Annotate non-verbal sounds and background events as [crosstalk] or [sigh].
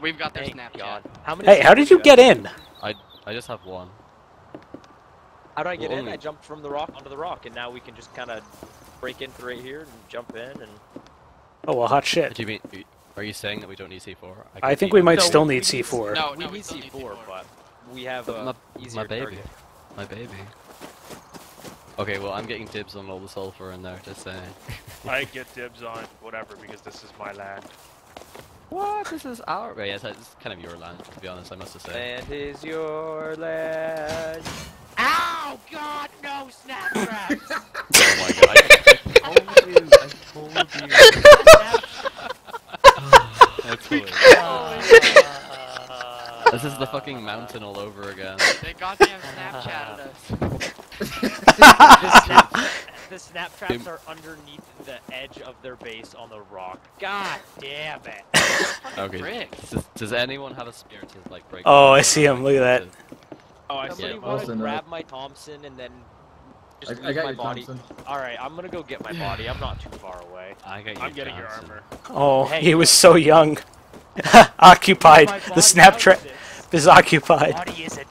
We've got their Thank Snapchat. God. How many? Hey, how did you get in? I I just have one. How do I get Well, in? only- I jumped from the rock onto the rock, and now we can just kind of break in through right here and jump in. And Oh well, hot shit. Do shit. you mean? Are you saying that we don't need C4? I can think we might No, still we- need we need C4. No, we no, need still need C4, but we have But a my, easier my baby, target. my baby. Okay, well I'm getting dibs on all the sulfur in there. Just saying. I get dibs on whatever because this is my land. What? This is our. Right, yes, it's kind of your land, to be honest. I must have say. Land is your land. Ow! God, no Snapchat! [laughs] Oh my god! I, I told you. I told you. That's hilarious. [laughs] This is the fucking mountain all over again. they goddamn Snapchatted us. [laughs] the, snap, traps Dude. are underneath the edge of their base on the rock. God damn it! [coughs] Okay. Bricks. Does, does anyone have a spear to like break? Oh, I see him, look at that. Oh, I see. Somebody Yeah, want to uh, grab my Thompson and then just I, I got my your body. Thompson. All right, I'm gonna go get my body. I'm not too far away. I got I'm getting your armor. Oh, Hey, he was so young. [laughs] occupied. The snap trap is occupied. Body isn't